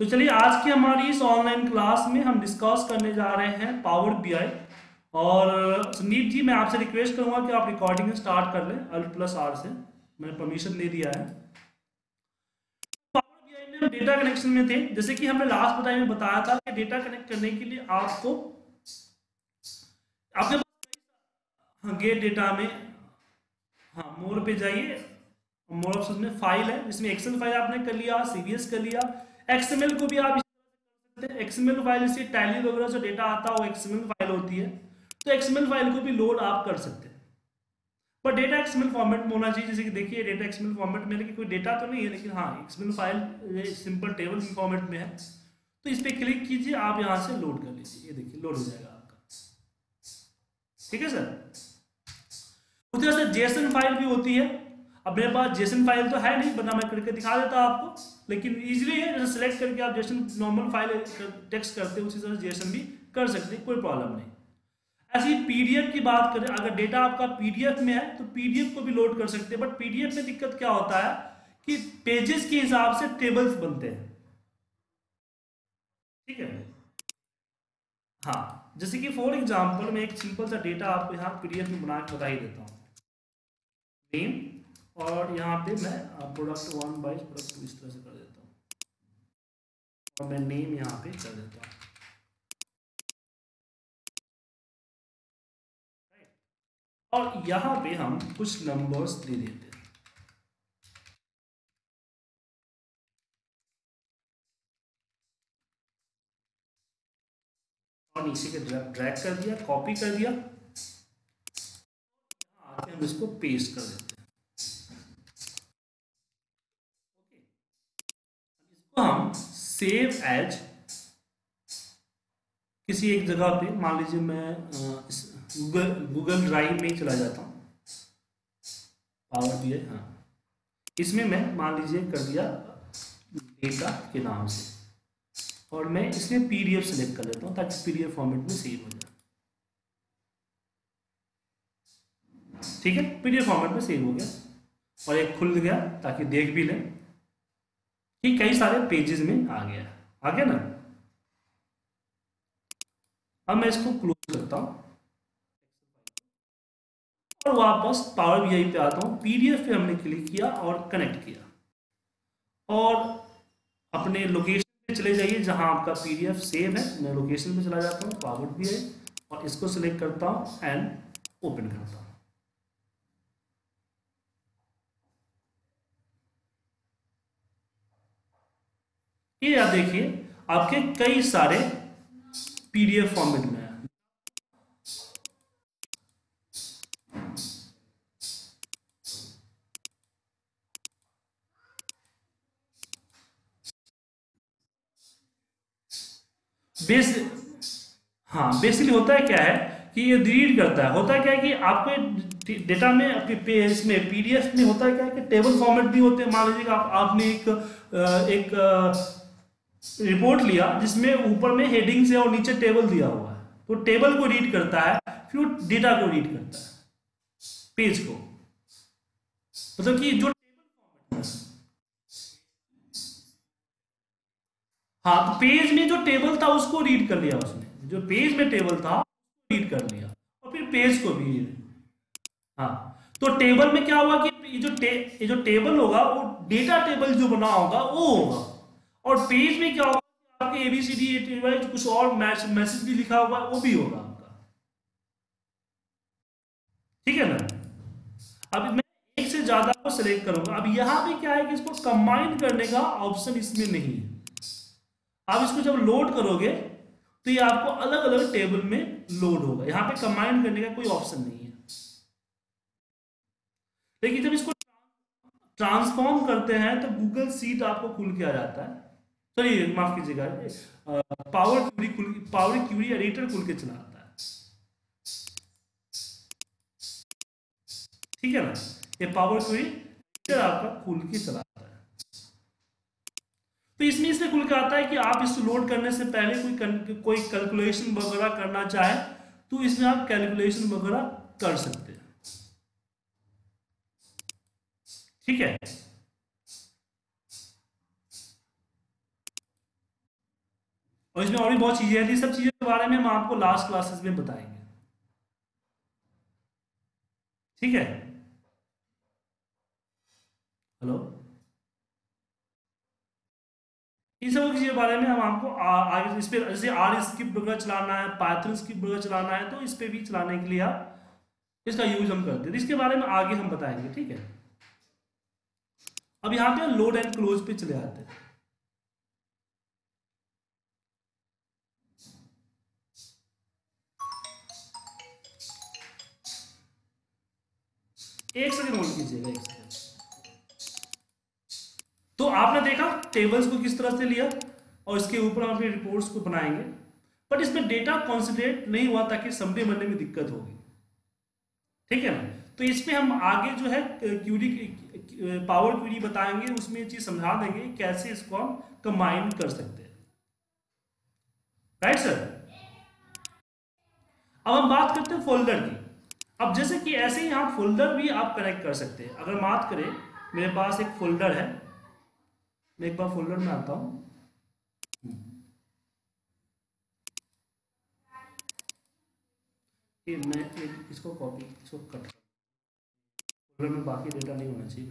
तो चलिए आज की हमारी इस ऑनलाइन क्लास में हम डिस्कस करने जा रहे हैं पावर बीआई और, संदीप जी, मैं आपसे रिक्वेस्ट करूँगा कि आप रिकॉर्डिंग स्टार्ट कर लें अल्ट प्लस आर से। मैंने परमिशन दे दिया है। पावर बीआई में हम डेटा कनेक्शन में थे। जैसे कि हमने लास्ट बताया, में बताया था कि डेटा कनेक्ट करने के लिए आपको हाँ गेट डेटा में हाँ मोर पे जाइए। मोर ऑप्शन में फ़ाइल है। जिसमें एक्सेल फ़ाइल आपने कर लिया सीवीएस कर लिया। एक्सएमएल को भी आप एक्सएमएल फ़ाइल से टैली वगैरह जो डेटा आता है वो एक्सएमएल फ़ाइल होती है तो एक्सएमएल फ़ाइल को भी लोड आप कर सकते हैं। पर डेटा एक्सएमएल फॉर्मेट में होना चाहिए, जैसे कि देखिए डेटा एक्सएमएल फॉर्मेट में लेकिन कोई डेटा तो नहीं है, लेकिन हाँ XML file simple table format में है। तो इस पर क्लिक कीजिए, आप यहाँ से लोड कर लीजिए। ये देखिए लोड हो जाएगा आपका। ठीक है सर? तरह से जेसन फ़ाइल भी होती है। अब मेरे पास जेसन फ़ाइल तो है नहीं, बना मैं करके दिखा देता आपको। लेकिन इजीली है, जैसे सेलेक्ट करके आप जेसन नॉर्मल फ़ाइल टेक्स्ट करते हैं, उसी तरह जेसन भी कर सकते हैं, कोई प्रॉब्लम नहीं। ऐसी पीडीएफ की बात करें, अगर डेटा आपका पीडीएफ में है तो पीडीएफ को भी लोड कर सकते हैं बट पीडीएफ में दिक्कत क्या होता है कि पेजेस के हिसाब से टेबल्स बनते हैं। ठीक है? हाँ जैसे कि फॉर एग्जांपल मैं एक सिंपल सा डेटा आपको यहाँ पीडीएफ में बना के बता ही देता हूँ। नेम और यहाँ पे मैं product one by product two इस तरह से कर हूँ और मैं नेम यहाँ पे कर देता हूँ। और यहाँ पे हम कुछ नंबर्स दे देते हैं। और नीचे के ड्रैग कर दिया कॉपी कर दिया। आके हम इसको पेस्ट कर देते हैं। इसको हम सेव एज किसी एक जगह पे, मान लीजिए मैं गूगल गूगल ड्राइव में चला जाता हूँ। पावर बी हाँ। इसमें मैं, मान लीजिए, कर दिया डेटा के नाम से। और मैं इसमें पीडीएफ सेलेक्ट कर लेता हूँ ताकि पीडीएफ फॉर्मेट में सेव हो जाए। ठीक है? पीडीएफ फॉर्मेट में सेव हो गया। और एक खुल गया ताकि देख भी लें। कि कई सारे पेजेस में आ गया आ गया ना? अब मैं इसको क्लोज करता हूँ। और वापस पावर बीआई पे आता हूँ। पीडीएफ पे हमने क्लिक किया और कनेक्ट किया। और अपने लोकेशन पे चले जाइए जहाँ आपका पीडीएफ सेव है। मैं लोकेशन पे चला जाता हूँ पावर बीआई और इसको सिलेक्ट करता हूँ एंड ओपन करता हूँ। ये आप देखिए, आपके कई सारे पीडीएफ फॉर्मेट में बेस हाँ। बेसिकली होता है क्या है कि ये रीड करता है। होता है क्या है कि आपके डेटा में, आपके इसमें पीडीएफ में होता है क्या है कि टेबल फॉर्मेट भी होते हैं। मान लीजिए आप, आपने एक एक रिपोर्ट लिया जिसमें ऊपर में हेडिंग से और नीचे टेबल दिया हुआ है। तो टेबल को रीड करता है फिर डेटा को रीड करता है पेज को। मतलब कि जो टेबल हाँ तो पेज में जो टेबल था उसको रीड कर लिया उसने। जो पेज में टेबल था रीड कर लिया। और फिर पेज को भी हाँ तो टेबल में क्या हुआ कि ये जो टे, ये जो टेबल होगा वो डेटा टेबल जो बना होगा वो होगा। और पेज में क्या होगा आपके एबीसीडी कुछ और मैसेज भी लिखा हुआ है, वो भी होगा आपका। ठीक है ना? अब मैं एक से ज़्यादा को सिलेक्ट करूँगा। अब यहाँ पे क्या है कि इसको कंबाइन करने का ऑप्शन इसमें नहीं है। आप इसको जब लोड करोगे तो ये आपको अलग अलग टेबल में लोड होगा। यहाँ पे कंबाइन करने का कोई ऑप्शन नहीं है। लेकिन जब इसको ट्रांसफॉर्म करते हैं तो गूगल सीट आपको खुल के आ जाता है। सॉरी माफ़ कीजिएगा। पावर क्यूरी खुल पावर क्यूरी एडिटर खुल के चलाता है। ठीक है ना? ये पावर क्यूरी एडिटर आपका खुल के चलाता है। तो इसमें इसलिए खुल के आता है कि आप इसको लोड करने से पहले कोई कोई कैलकुलेशन वगैरह करना चाहे तो इसमें आप कैलकुलेशन वगैरह कर सकते हैं। ठीक है? और इसमें और भी बहुत चीज़ें हैं। सब चीज़ों के बारे में हम आपको लास्ट क्लासेस में बताएँगे। ठीक है? हेलो इन सब चीज़ों के बारे में हम आपको आगे इस पर जैसे आर स्क्रिप्ट वगैरह चलाना है पाइथन स्क्रिप्ट वगैरह चलाना है तो इस पर भी चलाने के लिए आप इसका यूज़ हम करते हैं इसके बारे में आगे हम बताएँगे, ठीक है? अब यहाँ पे लोड एंड क्लोज पे चले आते हैं। एक सेकंड होल्ड कीजिएगा तो आपने देखा टेबल्स को किस तरह से लिया और इसके ऊपर हम अपनी रिपोर्ट्स को बनाएँगे। बट इसमें डेटा कॉन्सेंट्रेट नहीं हुआ ताकि समरी बनने में दिक्कत होगी। ठीक है ना? तो इसमें हम आगे जो है क्यूरी पावर क्यूरी बताएँगे, उसमें चीज़ समझा देंगे कैसे इसको हम कंबाइन कर सकते हैं। राइट सर अब हम बात करते हैं फोल्डर की। अब जैसे कि ऐसे ही आप फोल्डर भी आप कनेक्ट कर सकते हैं। अगर बात करें, मेरे पास एक फोल्डर है। मैं एक बार फोल्डर में आता हूँ। ये मैं एक इसको कॉपी इसको कट फोल्डर में बाकी डेटा नहीं होना चाहिए।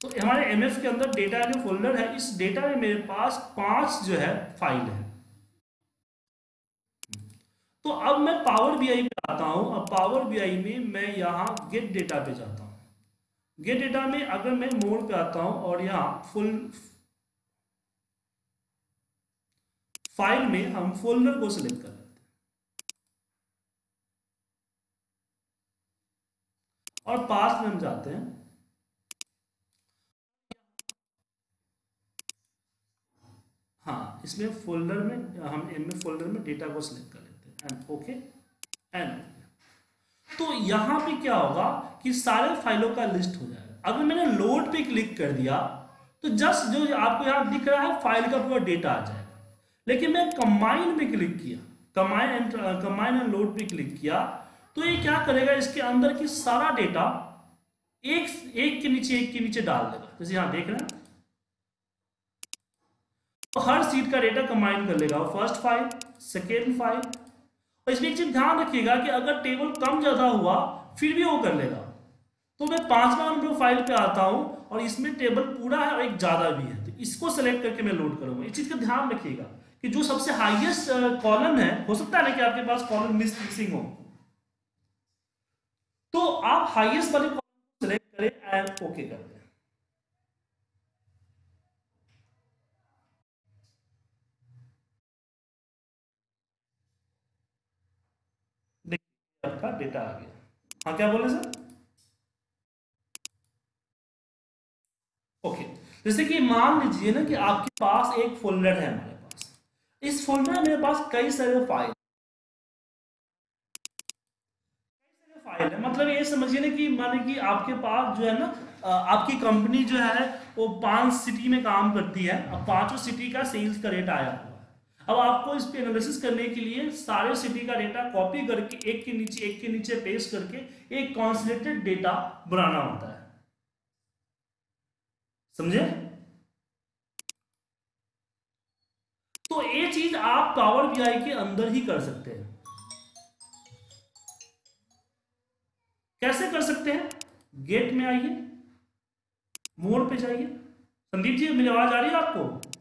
तो हमारे एमएफ के अंदर डेटा जो फोल्डर है, इस डेटा में मेरे पास पाँच जो है फ़ाइल है। तो अब मैं पावर बीआई पे आता हूँ। अब पावर बीआई में मैं यहाँ गेट डेटा पे जाता हूँ। गेट डेटा में अगर मैं मोड पे आता हूँ और यहाँ फुल फ़ाइल में हम फोल्डर को सिलेक्ट कर लेते हैं। और पास में हम जाते हैं। हाँ इसमें फोल्डर में, हम एम फोल्डर में डेटा को सिलेक्ट कर एंड ओके एंड तो यहाँ पे क्या होगा कि सारे फाइलों का लिस्ट हो जाएगा। अगर मैंने लोड पे क्लिक कर दिया तो जस्ट जो आपको यहाँ दिख रहा है फ़ाइल का पूरा डेटा आ जाएगा। लेकिन मैं कंबाइन में क्लिक किया combine and combine and load पे क्लिक किया तो ये क्या करेगा, इसके अंदर की सारा डेटा एक एक के नीचे, एक के नीचे डाल देगा। जैसे यहाँ देख रहे हैं। तो हर सीट का डेटा कंबाइन कर लेगा। फ़र्स्ट फ़ाइल सेकेंड फ़ाइल और इसमें एक चीज़ ध्यान रखिएगा कि अगर टेबल कम ज़्यादा हुआ, फिर भी वो कर लेगा। तो मैं पांचवा नंबर फ़ाइल पे आता हूँ और इसमें टेबल पूरा है और एक ज़्यादा भी है। तो इसको सेलेक्ट करके मैं लोड करूँगा। इस चीज़ का ध्यान रखिएगा कि जो सबसे हाईएस्ट कॉलम है, हो सकता है ना कि आपके पास कॉलम मिस मिसिंग हो। तो आप हाईएस्ट वाले कॉलम सेलेक्ट करें एंड ओके कर दें आपका डेटा आ गया। हाँ क्या बोले सर? ओके, जैसे कि मान लीजिए ना कि आपके पास एक फोल्डर है हमारे पास। इस फोल्डर में मेरे पास कई सारे फ़ाइल फ़ाइल है। मतलब ये समझिए ना कि मान कि आपके पास जो है ना आपकी कंपनी जो है, वो पाँच सिटी में काम करती है, अब पाँचों सिटी का सेल्स का रेट आया हुआ अब आपको इस पे एनालिसिस करने के लिए सारे सिटी का डेटा कॉपी करके, एक के नीचे, एक के नीचे पेस्ट करके एक कॉन्सलेटेड डेटा बनाना होता है। समझे? तो ये चीज़ आप पावर बीआई के अंदर ही कर सकते हैं। कैसे कर सकते हैं? गेट में आइए, मोड पे जाइए। संदीप जी, मेरी आवाज़ आ रही है आपको?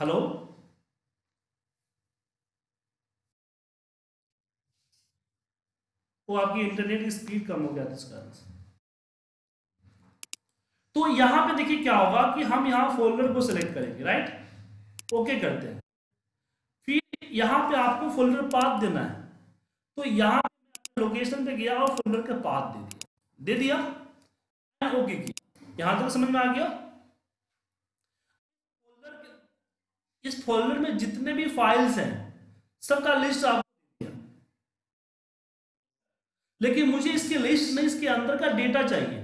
हेलो वो आपकी इंटरनेट की स्पीड कम हो गया इस कारण से। तो यहाँ पे देखिए क्या होगा कि हम यहाँ फोल्डर को सिलेक्ट करेंगे राइट ओके करते हैं। फिर यहाँ पे आपको फोल्डर पाथ देना है। तो यहाँ लोकेशन पे गया और फोल्डर का पाथ दे दिया। दे दिया? ओके किया। यहाँ तक समझ में आ गया? इस फोल्डर में जितने भी फाइल्स हैं, सबका लिस्ट दिया। लेकिन मुझे इसके लिस्ट में इसके अंदर का डेटा चाहिए।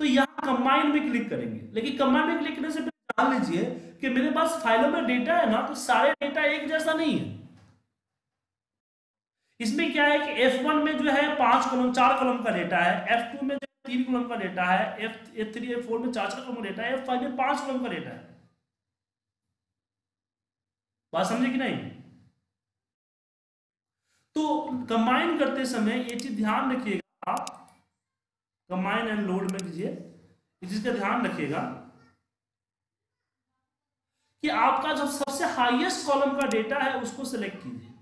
तो यहाँ कंबाइन में क्लिक करेंगे। लेकिन कंबाइन में क्लिक करने से जान लीजिए कि मेरे पास फाइलों में डेटा है ना तो सारे डेटा एक जैसा नहीं है। इसमें क्या है कि F1 में जो है पाँच कॉलम चार कॉलम का डेटा है F2 में तीन कॉलम का डेटा है, F F3 F4 में चार चार कॉलम का डेटा है F5 में पाँच कॉलम का डेटा है। बात समझे कि नहीं? तो कंबाइन करते समय ये चीज़ ध्यान रखिएगा। आप कंबाइन एंड लोड में कीजिए। इस चीज़ का ध्यान रखिएगा कि आपका जो सबसे हाईएस्ट कॉलम का डेटा है, उसको सिलेक्ट कीजिए।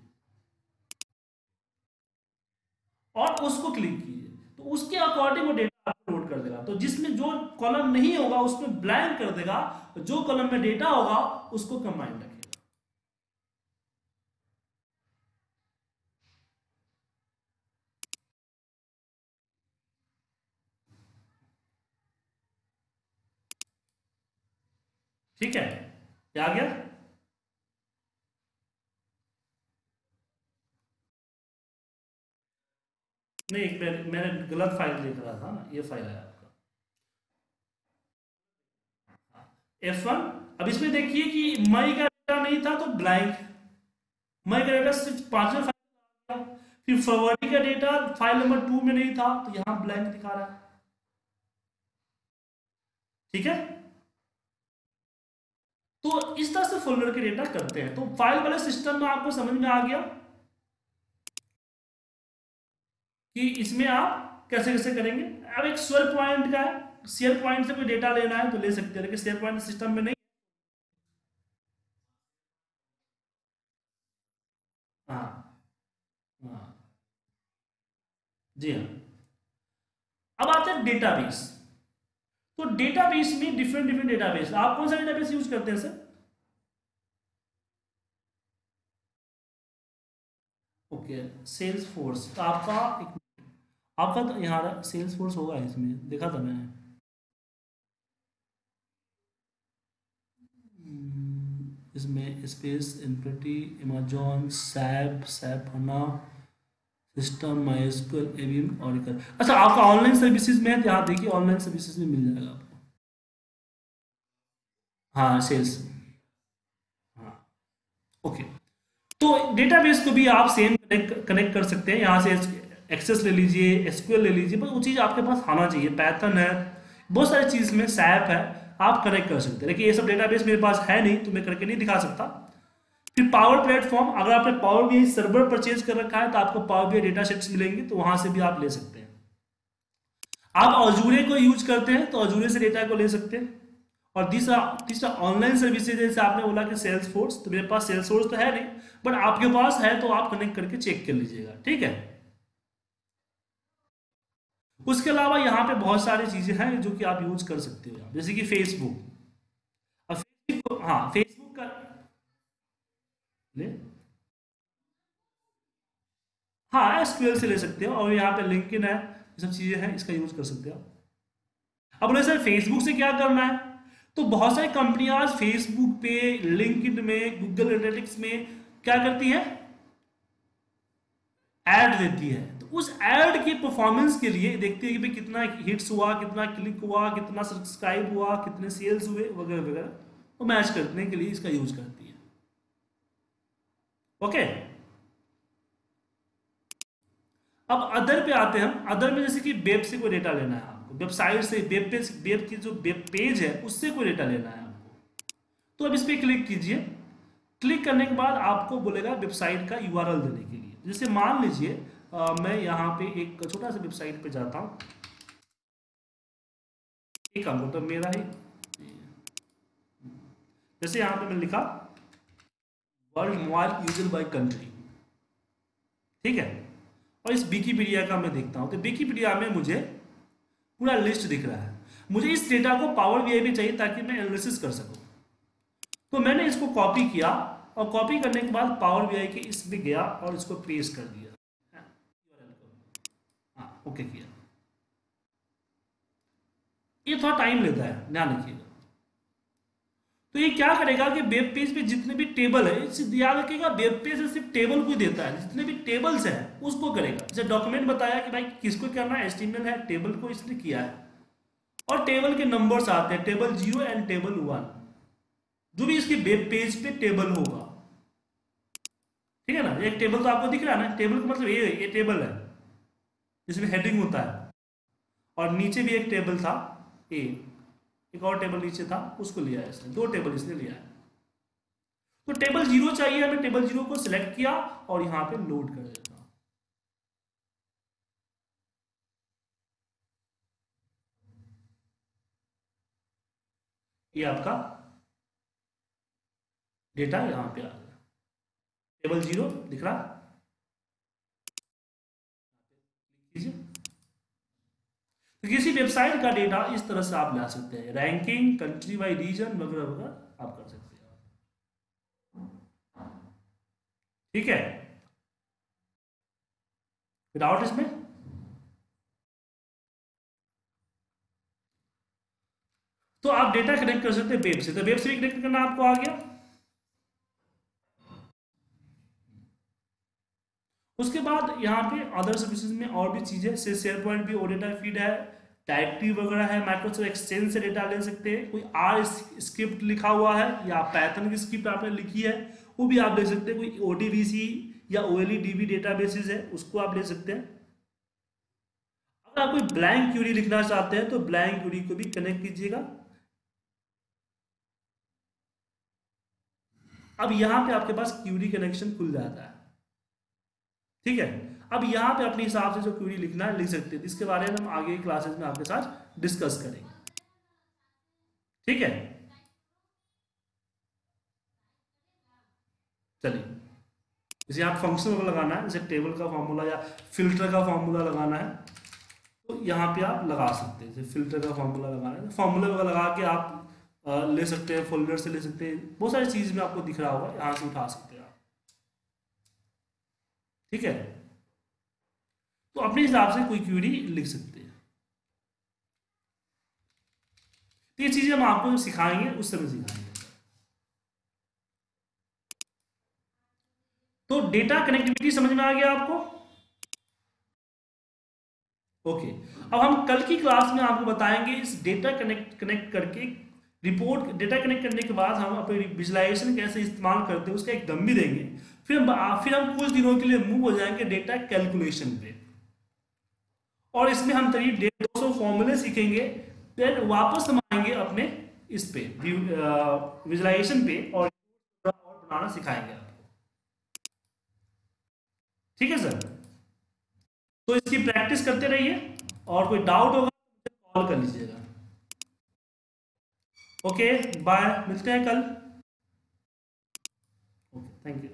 और उसको क्लिक कीजिए। तो उसके अकॉर्डिंग वो डेटा आपको लोड कर देगा। तो जिसमें जो कॉलम नहीं होगा, उसमें ब्लैंक कर देगा। जो कॉलम में डेटा होगा, उसको कंबाइन रखेगा ठीक है? क्या आ गया? नहीं, एक मैंने गलत फ़ाइल देख रहा था ना, ये फ़ाइल है आपका। एफ़ वन, अब इसमें देखिए कि मई का डेटा नहीं था तो ब्लैंक मई का डेटा सिर्फ़ पाँचवें फ़ाइल फिर फरवरी का डेटा फ़ाइल नंबर टू में नहीं था तो यहाँ ब्लैंक दिखा रहा है। ठीक है? तो इस तरह से फोल्डर के डेटा करते हैं। तो फ़ाइल वाले सिस्टम में आपको समझ में आ गया कि इसमें आप कैसे कैसे करेंगे। अब एक शेयर पॉइंट का है। शेयर पॉइंट से कोई डेटा लेना है तो ले सकते हैं, लेकिन शेयर पॉइंट सिस्टम में नहीं। हाँ। हाँ। जी हाँ। अब आते हैं डेटाबेस तो डेटाबेस में डिफरेंट डिफरेंट डेटाबेस आप कौन सा डेटाबेस यूज़ करते हैं सर ओके सेल्स फोर्स आपका एक आपका तो यहाँ सेल्स फोर्स होगा इसमें। देखा था मैंने। हम्म, इसमें space infinity Amazon SAP SAP HANA system MySQL avium Oracle अच्छा आपका ऑनलाइन सर्विसेज़ में है तो यहाँ देखिए, ऑनलाइन सर्विसेज़ में मिल जाएगा आपको। हाँ सेल्स। हाँ। ओके। तो डेटाबेस को भी आप सेम कनेक्ट कनेक्ट कर सकते हैं। यहाँ से एक्सेस ले लीजिए, एसक्यूएल ले लीजिए बस वो चीज़ आपके पास आना चाहिए। पैथन है, बहुत सारी चीज़ में सैप है, आप कनेक्ट कर सकते हैं। लेकिन ये सब डेटाबेस मेरे पास है नहीं तो मैं करके नहीं दिखा सकता। फिर पावर प्लेटफॉर्म अगर आपने पावर बी सर्वर परचेज कर रखा है तो आपको पावर बी डेटा सेट्स मिलेंगे तो वहाँ से भी आप ले सकते हैं। आप अजूरे को यूज़ करते हैं तो अजूरे से डेटा को ले सकते हैं। और तीसरा तीसरा ऑनलाइन सर्विसेज़ जैसे आपने बोला कि सेल्स फोर्स तो मेरे पास सेल्स फोर्स तो है नहीं बट आपके पास है तो आप कनेक्ट करके चेक कर लीजिएगा, ठीक है? उसके अलावा यहाँ पे बहुत सारी चीज़ें हैं जो कि आप यूज़ कर सकते हो। जैसे कि फेसबुक अब फेसबुक हाँ फेसबुक ले। हाँ एसक्यूएल से ले सकते हो और यहाँ पे लिंकइन है, ये सब चीज़ें हैं, इसका यूज़ कर सकते हो। अब बोले, सर फेसबुक से क्या करना है? तो बहुत सारी कंपनियाँ आज फेसबुक पे लिंकड में गूगल एनालिटिक्स में क्या करती है? एड देती है। तो उस एड के परफॉर्मेंस के लिए देखते हैं कि कितना हिट्स हुआ, कितना क्लिक हुआ, कितना सब्सक्राइब हुआ, कितने सेल्स हुए, वगैरह वगैरह। वो मैच करने के लिए इसका यूज़ करते है। ओके अब अदर पे आते हैं हम। अदर में जैसे कि वेब से कोई डेटा लेना है आपको वेबसाइट से वेब पे वेब की जो वेब पेज है, उससे कोई डेटा लेना है आपको तो अब इस पर क्लिक कीजिए। क्लिक करने के बाद आपको बोलेगा वेबसाइट का यूआरएल देने के लिए। जैसे मान लीजिए मैं यहाँ पे एक छोटा सा वेबसाइट पे जाता हूँ। एक काम तो मेरा ही। जैसे यहाँ पे मैं लिखा world mobile user by country ठीक है? और इस विकीपीडिया का मैं देखता हूँ। तो विकीपीडिया में मुझे पूरा लिस्ट दिख रहा है। मुझे इस डेटा को पावर वी में चाहिए ताकि मैं एनालिसिस कर सकूँ। तो मैंने इसको कॉपी किया और कॉपी करने के बाद पावर वी के इसमें गया और इसको पेस्ट कर दिया। हाँ ओके किया। ये थोड़ा टाइम लेता है। ध्यान रखिएगा। तो ये क्या करेगा कि वेब पेज पे जितने भी टेबल है याद रखिएगा वेब पेज सिर्फ़ टेबल को ही देता है, जितने भी टेबल्स हैं, उसको करेगा। जैसे डॉक्यूमेंट बताया कि भाई किसको करना है एस्टिमेल है टेबल को इसने किया है। और टेबल के नंबर्स आते हैं table zero and table one जो भी इसके वेब पेज पे टेबल होगा। ठीक है ना? एक टेबल तो आपको दिख रहा है ना? टेबल का मतलब ये ये टेबल है, जिसमें हेडिंग होता है। और नीचे भी एक टेबल था ए एक और टेबल नीचे था, उसको लिया है इसने दो टेबल इसने लिया है। तो टेबल ज़ीरो चाहिए हमें टेबल ज़ीरो को सिलेक्ट किया और यहाँ पे लोड कर देता ये आपका डेटा यहाँ पे आ गया। टेबल ज़ीरो दिख रहा? तो किसी वेबसाइट का डेटा इस तरह से आप ला सकते हैं। रैंकिंग कंट्री बाई रीजन वगैरह वगैरह आप कर सकते हैं। ठीक है? डाउट इसमें? तो आप डेटा कनेक्ट कर सकते हैं वेब से। तो वेब से भी कनेक्ट करना आपको आ गया। उसके बाद यहाँ पे अदर सर्विसेज़ में और भी चीज़ें से शेयर पॉइंट भी ओ डेटा फ़ीड है। टाइप वगैरह है माइक्रोसॉफ्ट एक्सचेंज से डेटा ले सकते हैं। कोई आर स्क्रिप्ट लिखा हुआ है, या पैथन की स्क्रिप्ट आपने लिखी है, वो भी आप ले सकते हैं। कोई ओ या ओ एल डेटा बेसिस है, उसको आप ले सकते हैं। अगर आप कोई ब्लैंक क्यूरी लिखना चाहते हैं तो ब्लैंक क्यूरी को भी कनेक्ट कीजिएगा। अब यहाँ पे आपके पास क्यूरी कनेक्शन खुल जाता है। ठीक है? अब यहाँ पे अपने हिसाब से जो क्यूरी लिखना है, लिख सकते हैं। इसके बारे में हम आगे क्लासेस में आपके साथ डिस्कस करेंगे। ठीक है? चलिए। जैसे आप फ़ंक्शन लगाना है, जैसे टेबल का फॉर्मूला या फ़िल्टर का फॉर्मूला लगाना है तो यहाँ पे आप लगा सकते हैं। जैसे फ़िल्टर का फॉर्मूला लगाना है। फॉर्मूला वगैरह लगा के आप ले सकते हैं फोल्डर से ले सकते हैं। बहुत सारी चीज़ में आपको दिख रहा होगा, यहाँ से उठा सकते हैं आप। ठीक है? तो अपने हिसाब से कोई क्यूरी लिख सकते हैं। तो ये चीज़ें हम आपको सिखाएँगे, उस समय सिखाएँगे। तो डेटा कनेक्टिविटी समझ में आ गया आपको? ओके अब हम कल की क्लास में आपको बताएँगे इस डेटा कनेक्ट कनेक्ट करके रिपोर्ट डेटा कनेक्ट करने के बाद हम अपने विजुलाइजेशन कैसे इस्तेमाल करते हैं, उसका एक दम भी देंगे। फिर फिर हम कुछ दिनों के लिए मूव हो जाएँगे डेटा कैलकुलेशन पे। और इसमें हम करीब डेढ़ दो सौ फॉर्मूले सीखेंगे फिर वापस हम आएँगे अपने इस पे विजुलाइजेशन पे और बनाना सिखाएँगे आपको। ठीक है सर? तो इसकी प्रैक्टिस करते रहिए और कोई डाउट होगा तो कॉल कर लीजिएगा। ओके बाय मिलते हैं कल। Okay thank you